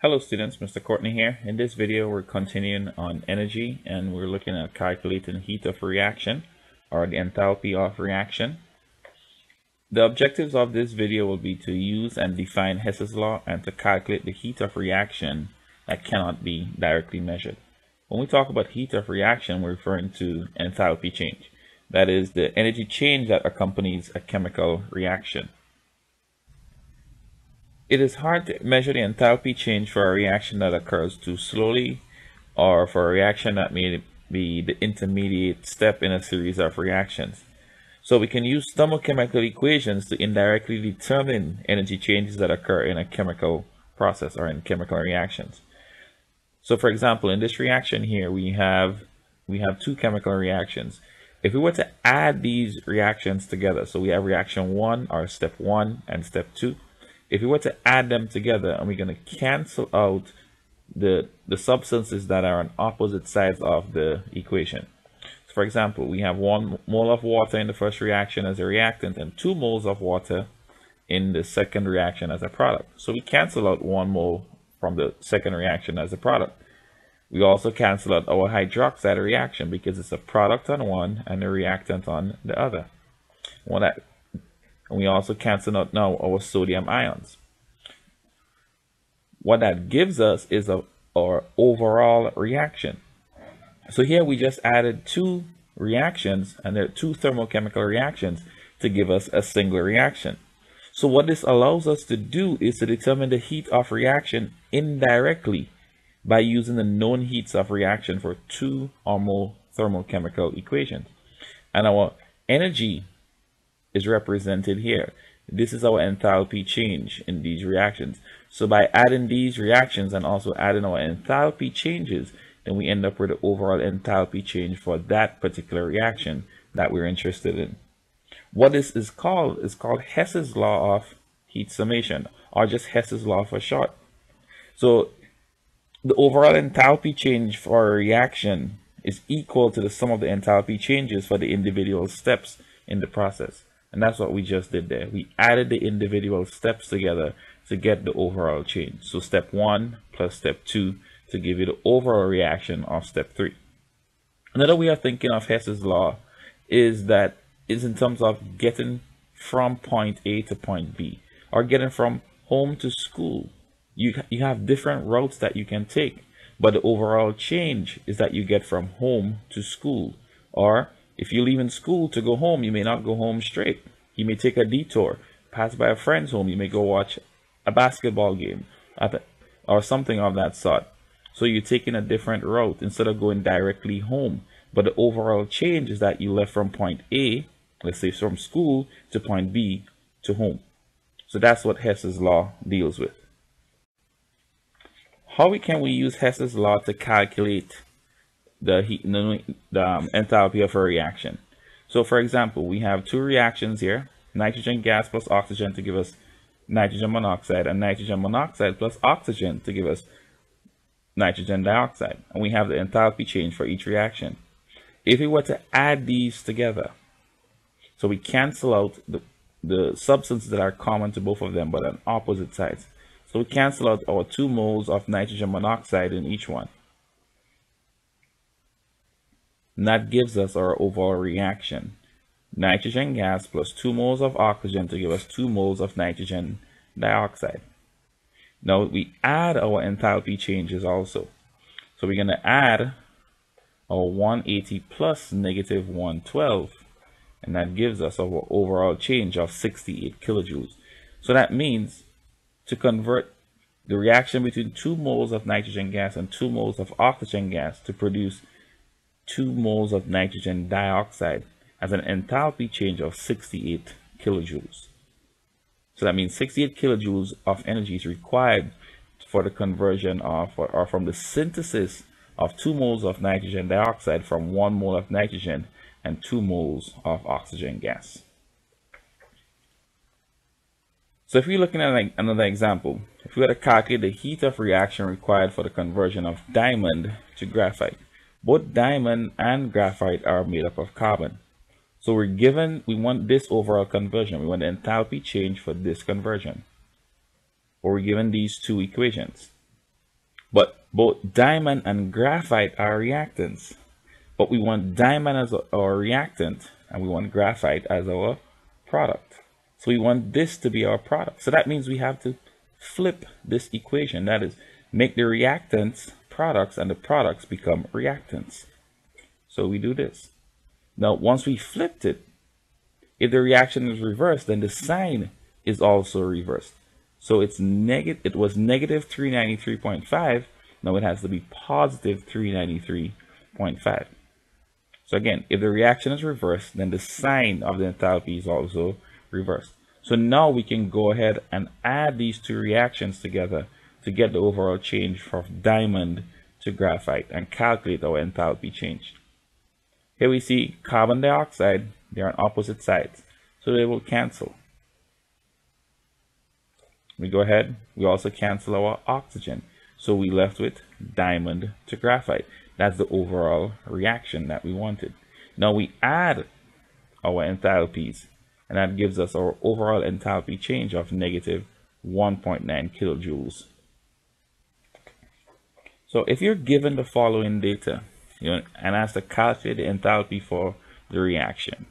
Hello students, Mr. Courtney here. In this video we're continuing on energy and we're looking at calculating heat of reaction or the enthalpy of reaction. The objectives of this video will be to use and define Hess's law and to calculate the heat of reaction that cannot be directly measured. When we talk about heat of reaction, we're referring to enthalpy change. That is the energy change that accompanies a chemical reaction. It is hard to measure the enthalpy change for a reaction that occurs too slowly or for a reaction that may be the intermediate step in a series of reactions. So we can use thermochemical equations to indirectly determine energy changes that occur in a chemical process or in chemical reactions. So for example, in this reaction here, we have we have two chemical reactions. If we were to add these reactions together, so we have reaction one or step one and step two, if we were to add them together and we're going to cancel out the, the substances that are on opposite sides of the equation. So for example, we have one mole of water in the first reaction as a reactant and two moles of water in the second reaction as a product. So we cancel out one mole from the second reaction as a product. We also cancel out our hydroxide reaction because it's a product on one and a reactant on the other. Well, that and we also cancel out now our sodium ions. What that gives us is a, our overall reaction. So here we just added two reactions and there are two thermochemical reactions to give us a single reaction. So what this allows us to do is to determine the heat of reaction indirectly by using the known heats of reaction for two or more thermochemical equations. And our energy is represented here. This is our enthalpy change in these reactions. So by adding these reactions and also adding our enthalpy changes, then we end up with the overall enthalpy change for that particular reaction that we're interested in. What this is called is called Hess's law of heat summation or just Hess's law for short. So the overall enthalpy change for a reaction is equal to the sum of the enthalpy changes for the individual steps in the process. And that's what we just did there. We added the individual steps together to get the overall change. So step one plus step two to give you the overall reaction of step three. Another way of thinking of Hess's law is that is in terms of getting from point A to point B or getting from home to school. You, you have different routes that you can take, but the overall change is that you get from home to school or if you leave in school to go home, you may not go home straight. You may take a detour, pass by a friend's home. You may go watch a basketball game or something of that sort. So you're taking a different route instead of going directly home. But the overall change is that you left from point A, let's say from school, to point B to home. So that's what Hess's law deals with. How can we use Hess's law to calculate the heat, the um, enthalpy of a reaction. So for example, we have two reactions here, nitrogen gas plus oxygen to give us nitrogen monoxide and nitrogen monoxide plus oxygen to give us nitrogen dioxide. And we have the enthalpy change for each reaction. If we were to add these together, so we cancel out the, the substances that are common to both of them but on opposite sides. So we cancel out our two moles of nitrogen monoxide in each one. And that gives us our overall reaction. Nitrogen gas plus 2 moles of oxygen to give us 2 moles of nitrogen dioxide. Now we add our enthalpy changes also. So we're going to add our 180 plus negative 112 and that gives us our overall change of 68 kilojoules. So that means to convert the reaction between 2 moles of nitrogen gas and 2 moles of oxygen gas to produce 2 moles of nitrogen dioxide has an enthalpy change of 68 kilojoules. So that means 68 kilojoules of energy is required for the conversion of or, or from the synthesis of 2 moles of nitrogen dioxide from 1 mole of nitrogen and 2 moles of oxygen gas. So if we're looking at another example, if we were to calculate the heat of reaction required for the conversion of diamond to graphite, both diamond and graphite are made up of carbon. So we're given, we want this overall conversion. We want the enthalpy change for this conversion. Or we're given these two equations. But both diamond and graphite are reactants. But we want diamond as our reactant and we want graphite as our product. So we want this to be our product. So that means we have to flip this equation. That is, make the reactants products and the products become reactants. So we do this. Now, once we flipped it, if the reaction is reversed, then the sign is also reversed. So it's negative. It was negative 393.5. Now it has to be positive 393.5. So again, if the reaction is reversed, then the sign of the enthalpy is also reversed. So now we can go ahead and add these two reactions together to get the overall change from diamond to graphite and calculate our enthalpy change. Here we see carbon dioxide, they're on opposite sides, so they will cancel. We go ahead, we also cancel our oxygen. So we left with diamond to graphite. That's the overall reaction that we wanted. Now we add our enthalpies, and that gives us our overall enthalpy change of negative 1.9 kilojoules. So if you're given the following data, you know, and asked to calculate the enthalpy for the reaction,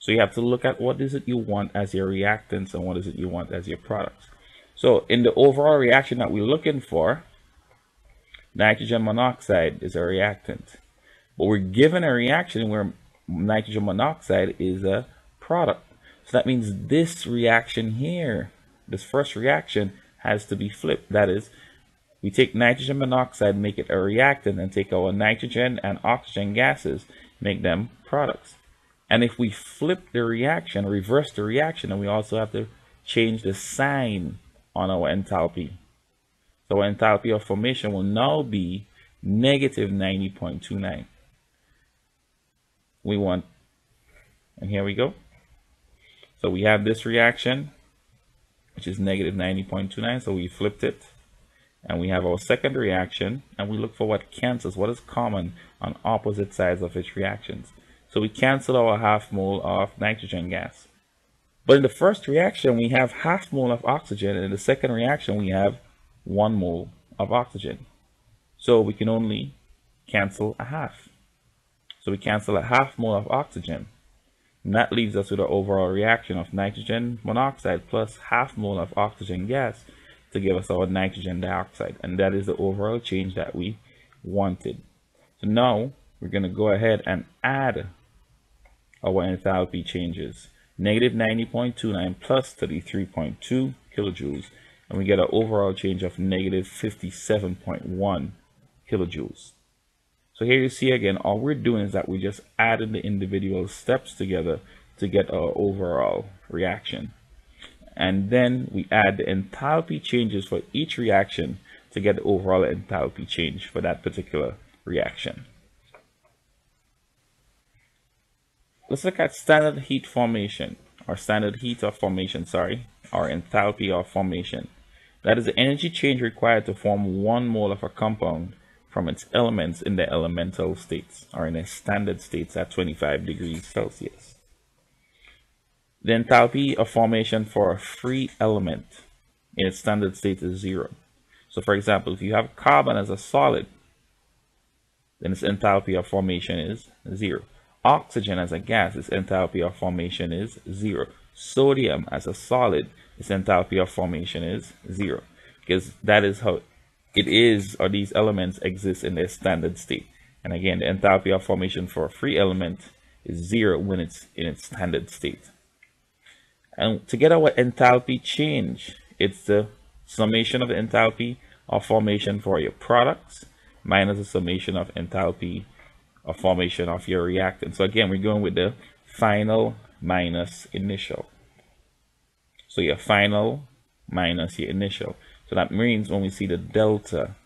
so you have to look at what is it you want as your reactants and what is it you want as your products. So in the overall reaction that we're looking for, nitrogen monoxide is a reactant. But we're given a reaction where nitrogen monoxide is a product. So that means this reaction here, this first reaction has to be flipped. That is, we take nitrogen monoxide, make it a reactant, and take our nitrogen and oxygen gases, make them products. And if we flip the reaction, reverse the reaction, then we also have to change the sign on our enthalpy. So our enthalpy of formation will now be negative 90.29. We want, and here we go. So we have this reaction, which is negative 90.29. So we flipped it. And we have our second reaction, and we look for what cancels, what is common on opposite sides of its reactions. So we cancel our half mole of nitrogen gas. But in the first reaction, we have half mole of oxygen, and in the second reaction, we have one mole of oxygen. So we can only cancel a half. So we cancel a half mole of oxygen. And that leaves us with an overall reaction of nitrogen monoxide plus half mole of oxygen gas to give us our nitrogen dioxide. And that is the overall change that we wanted. So now we're going to go ahead and add our enthalpy changes. Negative 90.29 plus 33.2 kilojoules. And we get an overall change of negative 57.1 kilojoules. So here you see again, all we're doing is that we just added the individual steps together to get our overall reaction. And then we add the enthalpy changes for each reaction to get the overall enthalpy change for that particular reaction. Let's look at standard heat formation, or standard heat of formation, sorry, or enthalpy of formation. That is the energy change required to form one mole of a compound from its elements in the elemental states, or in the standard states at 25 degrees Celsius. The enthalpy of formation for a free element in its standard state is zero. So for example, if you have carbon as a solid, then its enthalpy of formation is zero. Oxygen as a gas, its enthalpy of formation is zero. Sodium as a solid, its enthalpy of formation is zero. Because that is how it is, or these elements exist in their standard state. And again, the enthalpy of formation for a free element is zero when it's in its standard state. And to get our enthalpy change, it's the summation of the enthalpy of formation for your products minus the summation of enthalpy of formation of your reactant. So again, we're going with the final minus initial. So your final minus your initial. So that means when we see the delta,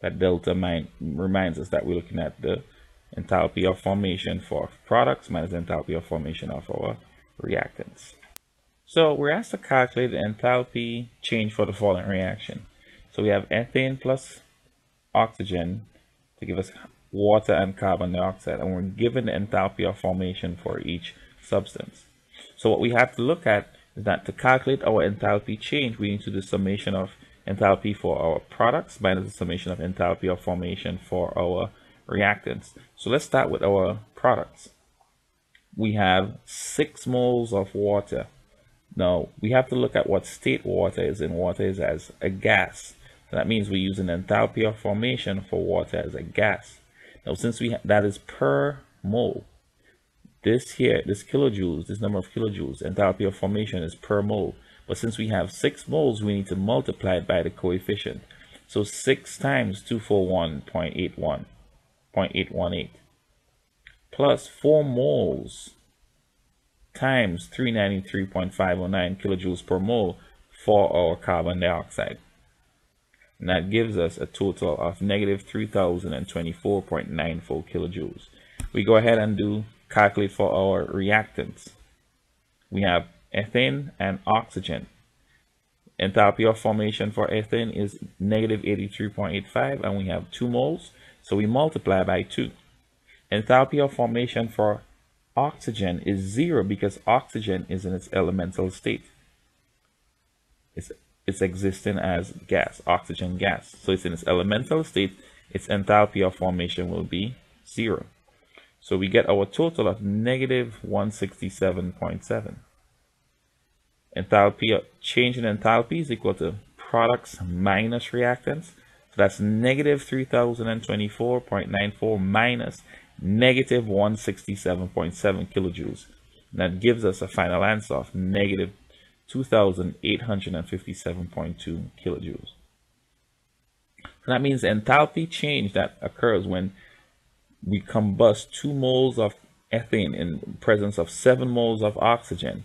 that delta reminds us that we're looking at the enthalpy of formation for products minus enthalpy of formation of our reactants. So we're asked to calculate the enthalpy change for the following reaction. So we have ethane plus oxygen to give us water and carbon dioxide and we're given the enthalpy of formation for each substance. So what we have to look at is that to calculate our enthalpy change we need to do the summation of enthalpy for our products minus the summation of enthalpy of formation for our reactants. So let's start with our products. We have six moles of water. Now we have to look at what state water is in. Water is as a gas. So that means we use an enthalpy of formation for water as a gas. Now since we that is per mole, this here, this kilojoules, this number of kilojoules, enthalpy of formation is per mole. But since we have 6 moles, we need to multiply it by the coefficient. So 6 times 241.81, 0.818, plus 4 moles times 393.509 kilojoules per mole for our carbon dioxide. And that gives us a total of negative 3024.94 kilojoules. We go ahead and do calculate for our reactants. We have ethane and oxygen. Enthalpy of formation for ethane is negative 83.85 and we have 2 moles, so we multiply by 2. Enthalpy of formation for oxygen is 0 because oxygen is in its elemental state. It's, it's existing as gas, oxygen gas. So it's in its elemental state, its enthalpy of formation will be 0. So we get our total of negative 167.7 enthalpy change in enthalpy is equal to products minus reactants. So that's negative 3024.94 minus negative 167.7 kilojoules. And that gives us a final answer of negative 2857.2 kilojoules. So that means enthalpy change that occurs when we combust 2 moles of ethane in presence of 7 moles of oxygen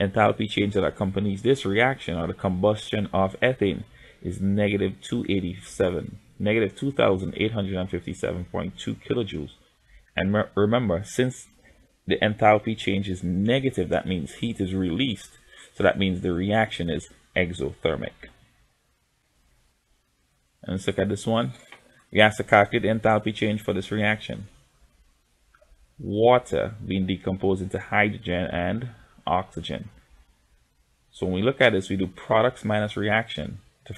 enthalpy change that accompanies this reaction or the combustion of ethane is negative 287, negative 2,857.2 kilojoules. And remember, since the enthalpy change is negative, that means heat is released. So that means the reaction is exothermic. And let's look at this one. We have to calculate the enthalpy change for this reaction. Water being decomposed into hydrogen and oxygen. So when we look at this, we do products minus reaction. To,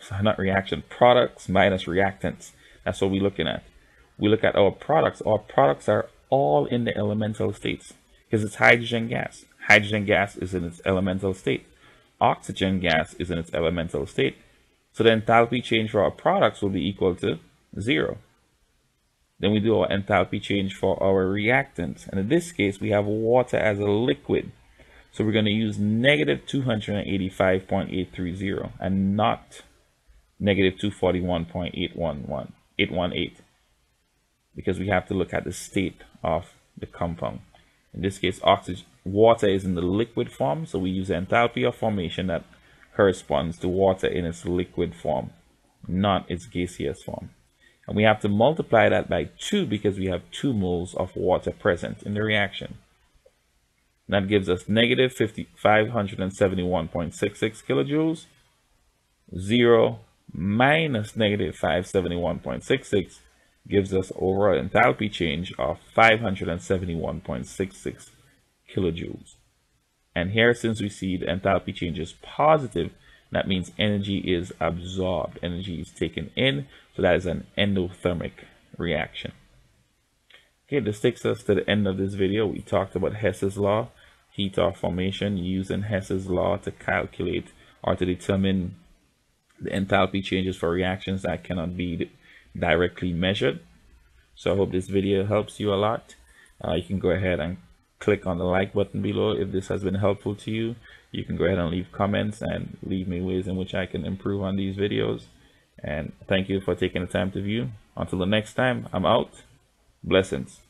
sorry, not reaction, products minus reactants. That's what we're looking at. We look at our products. Our products are all in the elemental states because it's hydrogen gas. Hydrogen gas is in its elemental state. Oxygen gas is in its elemental state. So the enthalpy change for our products will be equal to zero. Then we do our enthalpy change for our reactants. And in this case, we have water as a liquid. So we're going to use negative 285.830 and not negative 241.818 because we have to look at the state of the compound. In this case, oxygen, water is in the liquid form, so we use enthalpy of formation that corresponds to water in its liquid form, not its gaseous form. And we have to multiply that by 2 because we have 2 moles of water present in the reaction. That gives us negative 571.66 kilojoules. 0 minus negative 571.66 gives us overall enthalpy change of 571.66 kilojoules. And here, since we see the enthalpy change is positive, that means energy is absorbed, energy is taken in, so that is an endothermic reaction. Okay, this takes us to the end of this video. We talked about Hess's law, heat of formation, using Hess's law to calculate or to determine the enthalpy changes for reactions that cannot be directly measured. So I hope this video helps you a lot. Uh, you can go ahead and click on the like button below if this has been helpful to you. You can go ahead and leave comments and leave me ways in which I can improve on these videos. And thank you for taking the time to view. Until the next time, I'm out. Blessings.